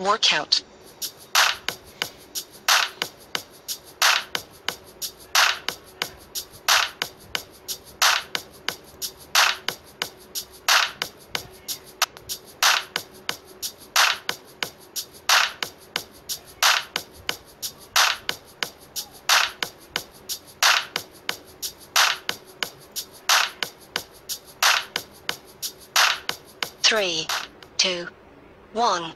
Workout. Three, two, one.